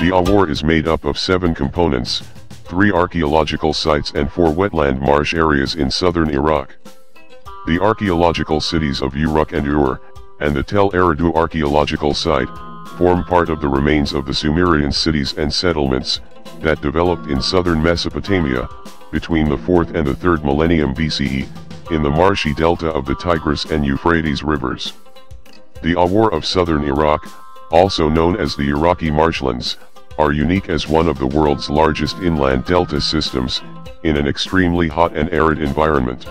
The Ahwar is made up of seven components, three archaeological sites and four wetland marsh areas in southern Iraq. The archaeological cities of Uruk and Ur, and the Tel Eridu archaeological site, form part of the remains of the Sumerian cities and settlements, that developed in southern Mesopotamia, between the 4th and the 3rd millennium BCE, in the marshy delta of the Tigris and Euphrates rivers. The Ahwar of southern Iraq, also known as the Iraqi marshlands, are unique as one of the world's largest inland delta systems, in an extremely hot and arid environment.